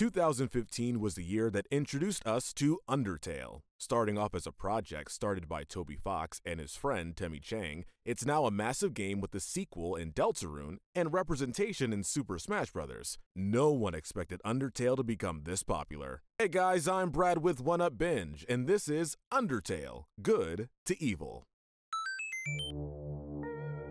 2015 was the year that introduced us to Undertale. Starting off as a project started by Toby Fox and his friend Temmie Chang, it's now a massive game with a sequel in Deltarune and representation in Super Smash Bros. No one expected Undertale to become this popular. Hey guys, I'm Brad with One Up Binge, and this is Undertale Good to Evil.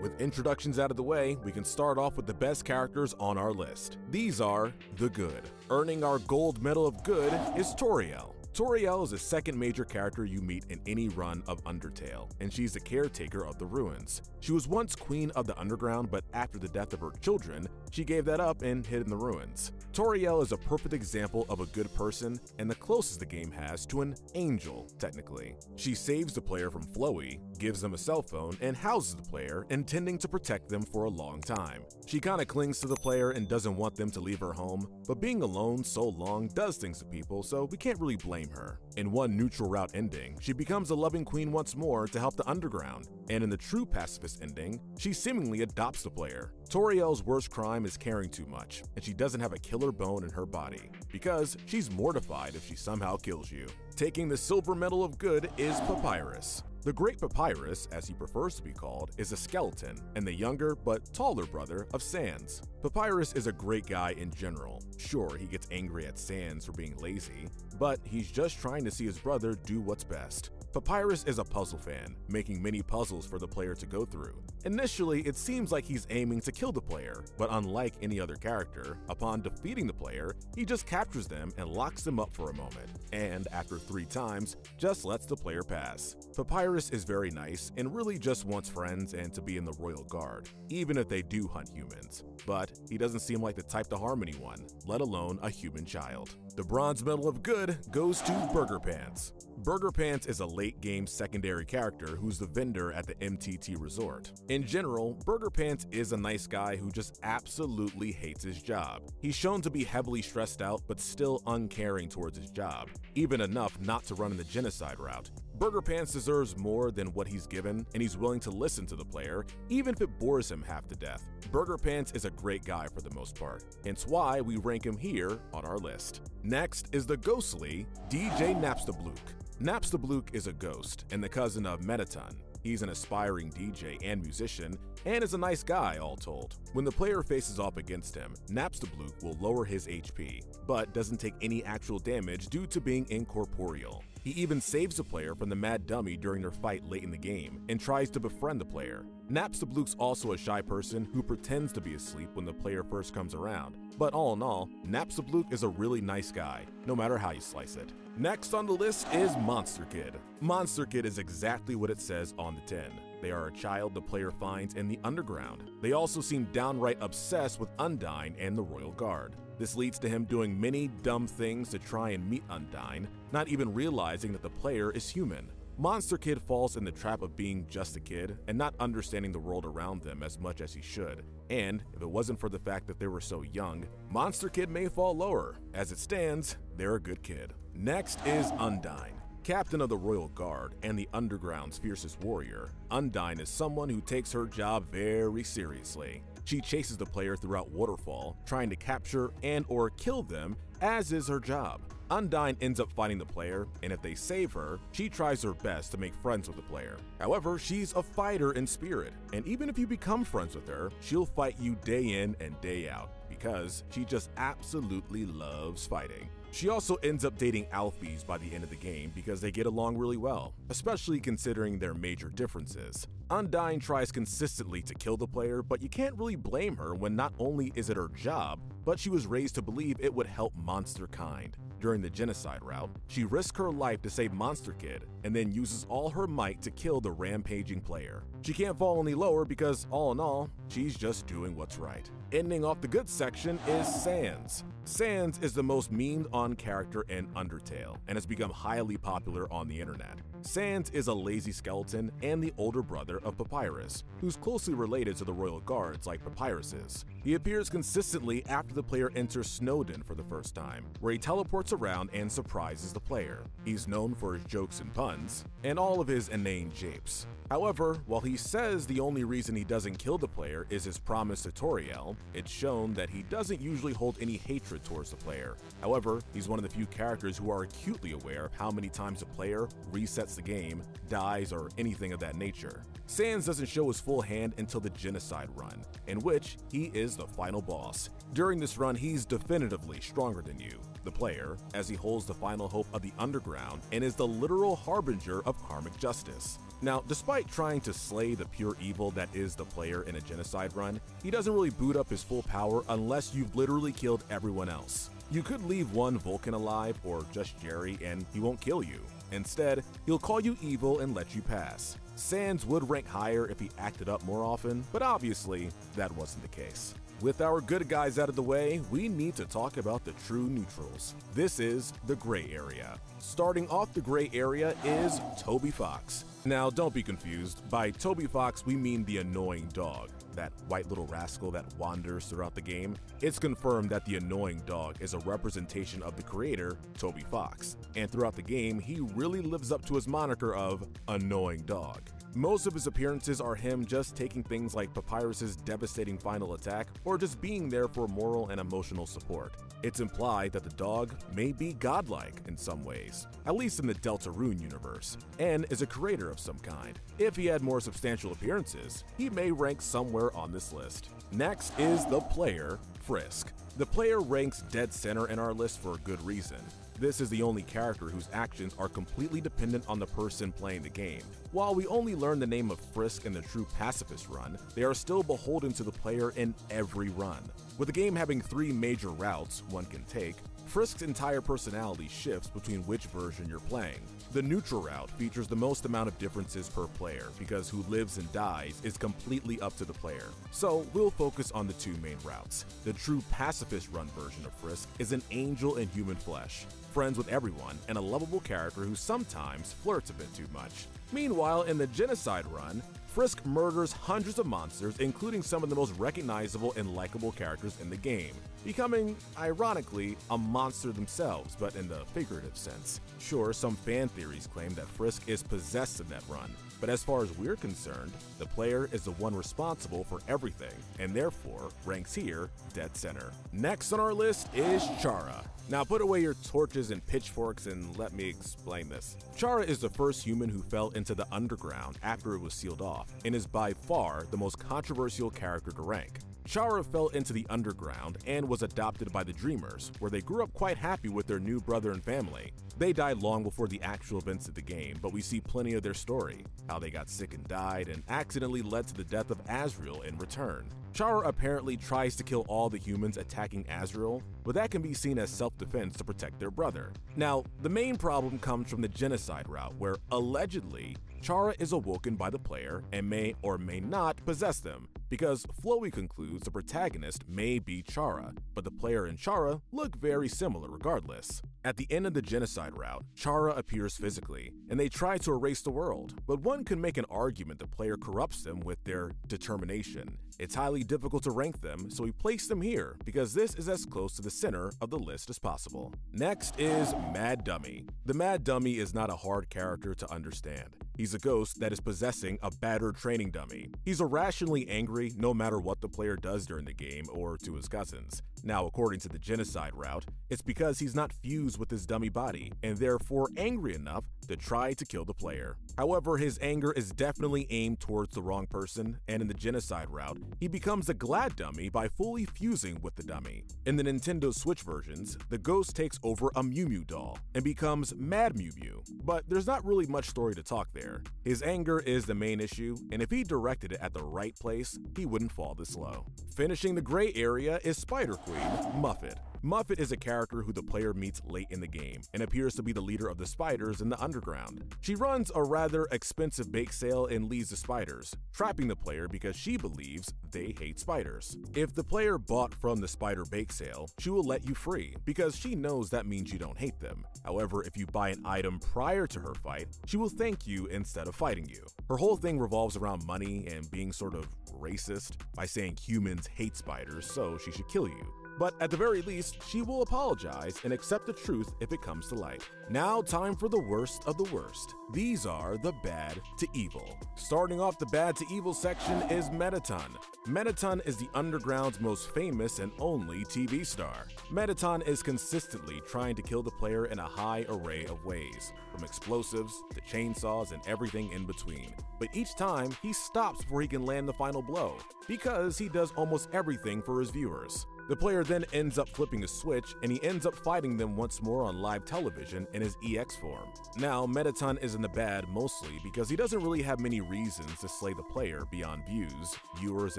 With introductions out of the way, we can start off with the best characters on our list. These are the good. Earning our gold medal of good is Toriel. Toriel is the second major character you meet in any run of Undertale, and she's the caretaker of the ruins. She was once queen of the underground, but after the death of her children, she gave that up and hid in the ruins. Toriel is a perfect example of a good person and the closest the game has to an angel, technically. She saves the player from Flowey, gives them a cell phone, and houses the player, intending to protect them for a long time. She kinda clings to the player and doesn't want them to leave her home, but being alone so long does things to people, so we can't really blame her. In one neutral route ending, she becomes a loving queen once more to help the underground, and in the true pacifist ending, she seemingly adopts the player. Toriel's worst crime is caring too much, and she doesn't have a killer bone in her body, because she's mortified if she somehow kills you. Taking the silver medal of good is Papyrus. The Great Papyrus, as he prefers to be called, is a skeleton and the younger but taller brother of Sans. Papyrus is a great guy in general. Sure, he gets angry at Sans for being lazy, but he's just trying to see his brother do what's best. Papyrus is a puzzle fan, making many puzzles for the player to go through. Initially, it seems like he's aiming to kill the player, but unlike any other character, upon defeating the player, he just captures them and locks them up for a moment, and after three times, just lets the player pass. Papyrus is very nice and really just wants friends and to be in the Royal Guard, even if they do hunt humans. But he doesn't seem like the type to harm anyone, let alone a human child. The Bronze Medal of Good goes to Burger Pants. Burger Pants is a late game secondary character who's the vendor at the MTT resort. In general, Burger Pants is a nice guy who just absolutely hates his job. He's shown to be heavily stressed out but still uncaring towards his job, even enough not to run in the genocide route. Burger Pants deserves more than what he's given, and he's willing to listen to the player, even if it bores him half to death. Burger Pants is a great guy for the most part, hence why we rank him here on our list. Next is the ghostly DJ Napstablook. Napstablook is a ghost and the cousin of Mettaton. He's an aspiring DJ and musician, and is a nice guy, all told. When the player faces off against him, Napstablook will lower his HP, but doesn't take any actual damage due to being incorporeal. He even saves the player from the mad dummy during their fight late in the game and tries to befriend the player. Napstablook's also a shy person who pretends to be asleep when the player first comes around. But all in all, Napstablook is a really nice guy, no matter how you slice it. Next on the list is Monster Kid. Monster Kid is exactly what it says on the tin. They are a child the player finds in the underground. They also seem downright obsessed with Undyne and the Royal Guard. This leads to him doing many dumb things to try and meet Undyne, not even realizing that the player is human. Monster Kid falls in the trap of being just a kid and not understanding the world around them as much as he should. And if it wasn't for the fact that they were so young, Monster Kid may fall lower. As it stands, they're a good kid. Next is Undyne. Captain of the Royal Guard and the Underground's fiercest warrior, Undyne is someone who takes her job very seriously. She chases the player throughout Waterfall, trying to capture and or kill them, as is her job. Undyne ends up fighting the player, and if they save her, she tries her best to make friends with the player. However, she's a fighter in spirit, and even if you become friends with her, she'll fight you day in and day out, because she just absolutely loves fighting. She also ends up dating Alphys by the end of the game because they get along really well, especially considering their major differences. Undyne tries consistently to kill the player, but you can't really blame her when not only is it her job, but she was raised to believe it would help monster kind. During the genocide route, she risks her life to save Monster Kid and then uses all her might to kill the rampaging player. She can't fall any lower because, all in all, she's just doing what's right. Ending off the good section is Sans. Sans is the most memed on character in Undertale and has become highly popular on the internet. Sans is a lazy skeleton and the older brother of Papyrus, who's closely related to the royal guards like Papyrus is. He appears consistently after the player enters Snowdin for the first time, where he teleports around and surprises the player. He's known for his jokes and puns, and all of his inane japes. However, while he says the only reason he doesn't kill the player is his promise to Toriel, it's shown that he doesn't usually hold any hatred towards the player. However, he's one of the few characters who are acutely aware of how many times a player resets the game, dies, or anything of that nature. Sans doesn't show his full hand until the Genocide run, in which he is the final boss. During this run, he's definitively stronger than you, the player, as he holds the final hope of the Underground and is the literal harbinger of karmic justice. Now, despite trying to slay the pure evil that is the player in a genocide run, he doesn't really boot up his full power unless you've literally killed everyone else. You could leave one Vulkin alive or just Jerry and he won't kill you. Instead, he'll call you evil and let you pass. Sans would rank higher if he acted up more often, but obviously, that wasn't the case. With our good guys out of the way, we need to talk about the true neutrals. This is the gray area. Starting off the gray area is Toby Fox. Now, don't be confused. By Toby Fox, we mean the annoying dog, that white little rascal that wanders throughout the game. It's confirmed that the annoying dog is a representation of the creator, Toby Fox, and throughout the game, he really lives up to his moniker of annoying dog. Most of his appearances are him just taking things like Papyrus's devastating final attack or just being there for moral and emotional support. It's implied that the dog may be godlike in some ways, at least in the Deltarune universe, and is a creator of some kind. If he had more substantial appearances, he may rank somewhere on this list. Next is the player, Frisk. The player ranks dead center in our list for a good reason. This is the only character whose actions are completely dependent on the person playing the game. While we only learn the name of Frisk in the True Pacifist run, they are still beholden to the player in every run. With the game having three major routes one can take, Frisk's entire personality shifts between which version you're playing. The neutral route features the most amount of differences per player because who lives and dies is completely up to the player. So we'll focus on the two main routes. The true pacifist run version of Frisk is an angel in human flesh, friends with everyone, and a lovable character who sometimes flirts a bit too much. Meanwhile, in the genocide run, Frisk murders hundreds of monsters, including some of the most recognizable and likable characters in the game, becoming, ironically, a monster themselves, but in the figurative sense. Sure, some fan theories claim that Frisk is possessed in that run, but as far as we're concerned, the player is the one responsible for everything, and therefore ranks here dead center. Next on our list is Chara. Now put away your torches and pitchforks and let me explain this. Chara is the first human who fell into the underground after it was sealed off, and is by far the most controversial character to rank. Chara fell into the underground and was adopted by the Dreemurrs, where they grew up quite happy with their new brother and family. They died long before the actual events of the game, but we see plenty of their story, how they got sick and died, and accidentally led to the death of Asriel in return. Chara apparently tries to kill all the humans attacking Asriel, but that can be seen as self-defense to protect their brother. Now, the main problem comes from the genocide route, where allegedly, Chara is awoken by the player and may or may not possess them, because Flowey concludes the protagonist may be Chara, but the player and Chara look very similar regardless. At the end of the genocide route, Chara appears physically, and they try to erase the world, but one can make an argument the player corrupts them with their determination. It's highly difficult to rank them, so we place them here because this is as close to the center of the list as possible. Next is Mad Dummy. The Mad Dummy is not a hard character to understand. He's a ghost that is possessing a battered training dummy. He's irrationally angry no matter what the player does during the game or to his cousins. Now, according to the genocide route, it's because he's not fused with his dummy body and therefore angry enough to try to kill the player. However, his anger is definitely aimed towards the wrong person, and in the genocide route, he becomes a glad dummy by fully fusing with the dummy. In the Nintendo Switch versions, the ghost takes over a Mew Mew doll and becomes Mad Mew Mew, but there's not really much story to talk there. His anger is the main issue, and if he directed it at the right place, he wouldn't fall this low. Finishing the gray area is Spider Queen, Muffet. Muffet is a character who the player meets late in the game and appears to be the leader of the spiders in the underground. She runs a rather expensive bake sale and leads the spiders, trapping the player because she believes they hate spiders. If the player bought from the spider bake sale, she will let you free because she knows that means you don't hate them. However, if you buy an item prior to her fight, she will thank you instead of fighting you. Her whole thing revolves around money and being sort of racist by saying humans hate spiders, so she should kill you. But at the very least, she will apologize and accept the truth if it comes to light. Now, time for the worst of the worst. These are the bad to evil. Starting off the bad to evil section is Mettaton. Mettaton is the Underground's most famous and only TV star. Mettaton is consistently trying to kill the player in a high array of ways, from explosives to chainsaws and everything in between. But each time, he stops before he can land the final blow, because he does almost everything for his viewers. The player then ends up flipping a switch and he ends up fighting them once more on live television in his EX form. Now, Mettaton is in the bad mostly because he doesn't really have many reasons to slay the player beyond views, viewers,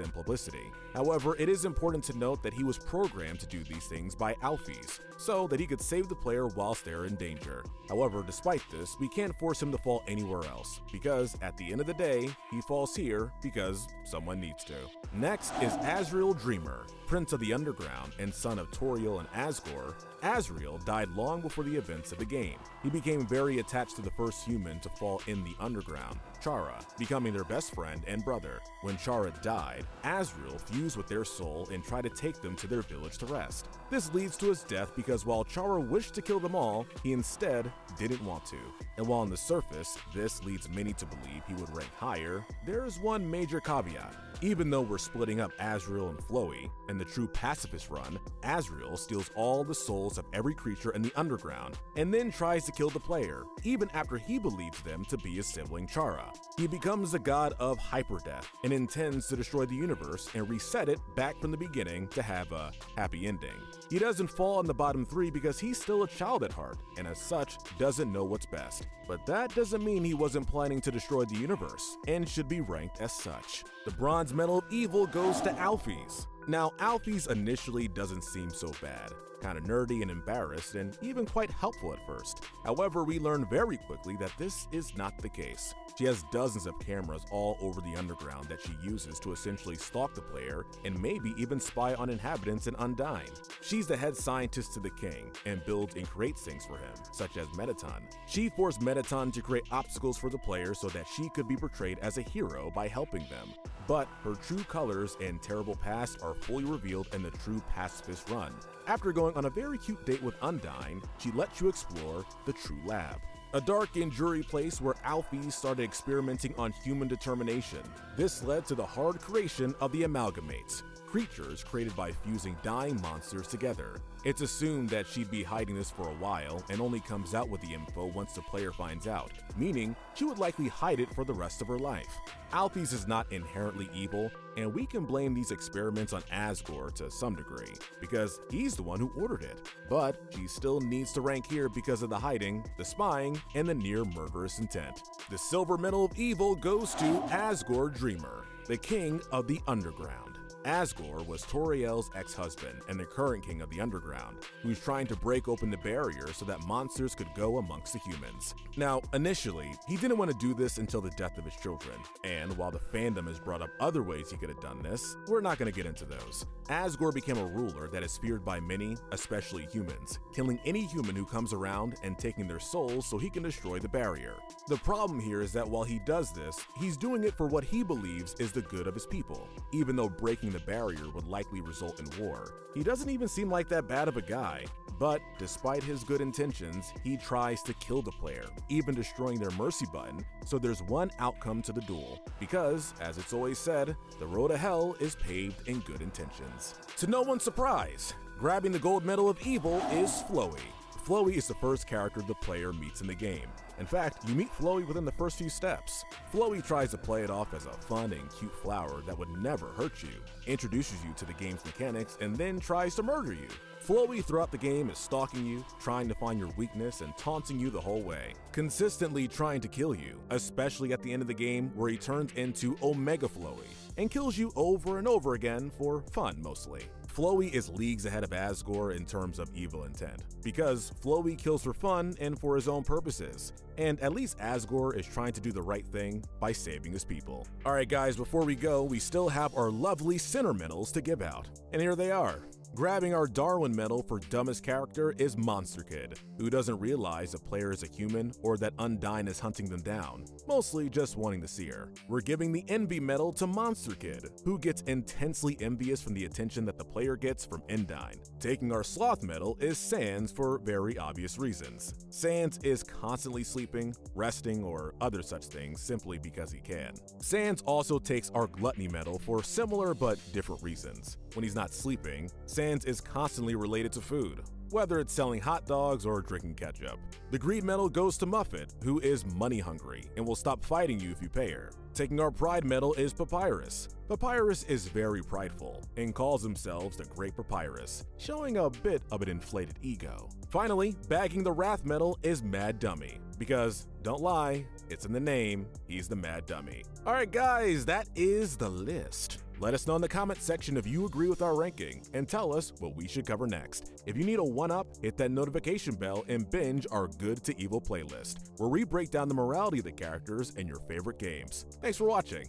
and publicity. However, it is important to note that he was programmed to do these things by Alphys, so that he could save the player whilst they're in danger. However, despite this, we can't force him to fall anywhere else, because at the end of the day, he falls here because someone needs to. Next is Asriel Dreemurr, Prince of the Underground and son of Toriel and Asgore, Asriel died long before the events of the game. He became very attached to the first human to fall in the underground, Chara, becoming their best friend and brother. When Chara died, Asriel fused with their soul and tried to take them to their village to rest. This leads to his death because while Chara wished to kill them all, he instead didn't want to. And while on the surface, this leads many to believe he would rank higher, there is one major caveat. Even though we're splitting up Asriel and Flowey, and the true pacifist run, Asriel steals all the souls of every creature in the underground and then tries to kill the player, even after he believes them to be his sibling Chara. He becomes the god of hyperdeath and intends to destroy the universe and reset it back from the beginning to have a happy ending. He doesn't fall in the bottom three because he's still a child at heart, and as such, doesn't know what's best. But that doesn't mean he wasn't planning to destroy the universe, and should be ranked as such. The Bronze Medal of Evil goes to Alphys. Now, Alphys initially doesn't seem so bad, kinda nerdy and embarrassed, and even quite helpful at first. However, we learn very quickly that this is not the case. She has dozens of cameras all over the underground that she uses to essentially stalk the player and maybe even spy on inhabitants in Undyne. She's the head scientist to the king and builds and creates things for him, such as Mettaton. She forced Mettaton to create obstacles for the player so that she could be portrayed as a hero by helping them. But her true colors and terrible past are fully revealed in the true pacifist run. After going on a very cute date with Undyne, she lets you explore the true lab. A dark and dreary place where Alphys started experimenting on human determination. This led to the hard creation of the Amalgamates, creatures created by fusing dying monsters together. It's assumed that she'd be hiding this for a while and only comes out with the info once the player finds out, meaning she would likely hide it for the rest of her life. Alphys is not inherently evil, and we can blame these experiments on Asgore to some degree, because he's the one who ordered it. But she still needs to rank here because of the hiding, the spying, and the near murderous intent. The Silver Medal of Evil goes to Asgore Dreemurr, the king of the underground. Asgore was Toriel's ex-husband and the current king of the underground, who's trying to break open the barrier so that monsters could go amongst the humans. Now, initially, he didn't want to do this until the death of his children, and while the fandom has brought up other ways he could have done this, we're not going to get into those. Asgore became a ruler that is feared by many, especially humans, killing any human who comes around and taking their souls so he can destroy the barrier. The problem here is that while he does this, he's doing it for what he believes is the good of his people, even though breaking the barrier would likely result in war. He doesn't even seem like that bad of a guy, but despite his good intentions, he tries to kill the player, even destroying their mercy button, so there's one outcome to the duel. Because, as it's always said, the road to hell is paved in good intentions. To no one's surprise, grabbing the gold medal of evil is Flowey. Flowey is the first character the player meets in the game. In fact, you meet Flowey within the first few steps. Flowey tries to play it off as a fun and cute flower that would never hurt you, introduces you to the game's mechanics, and then tries to murder you. Flowey throughout the game is stalking you, trying to find your weakness, and taunting you the whole way, consistently trying to kill you, especially at the end of the game where he turns into Omega Flowey and kills you over and over again for fun mostly. Flowey is leagues ahead of Asgore in terms of evil intent, because Flowey kills for fun and for his own purposes, and at least Asgore is trying to do the right thing by saving his people. Alright guys, before we go, we still have our lovely medals to give out, and here they are. Grabbing our Darwin medal for dumbest character is Monster Kid, who doesn't realize a player is a human or that Undyne is hunting them down, mostly just wanting to see her. We're giving the Envy medal to Monster Kid, who gets intensely envious from the attention that the player gets from Undyne. Taking our Sloth medal is Sans for very obvious reasons. Sans is constantly sleeping, resting, or other such things simply because he can. Sans also takes our Gluttony medal for similar but different reasons. When he's not sleeping, Sans is constantly related to food, whether it's selling hot dogs or drinking ketchup. The greed medal goes to Muffet, who is money hungry and will stop fighting you if you pay her. Taking our pride medal is Papyrus. Papyrus is very prideful and calls themselves the Great Papyrus, showing a bit of an inflated ego. Finally, bagging the Wrath medal is Mad Dummy, because, don't lie, it's in the name, he's the Mad Dummy. Alright guys, that is the list. Let us know in the comment section if you agree with our ranking and tell us what we should cover next. If you need a one-up, hit that notification bell and binge our Good to Evil playlist, where we break down the morality of the characters in your favorite games. Thanks for watching.